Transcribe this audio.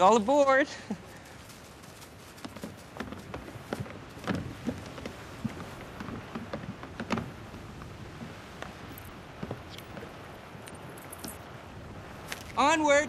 all aboard. Onward.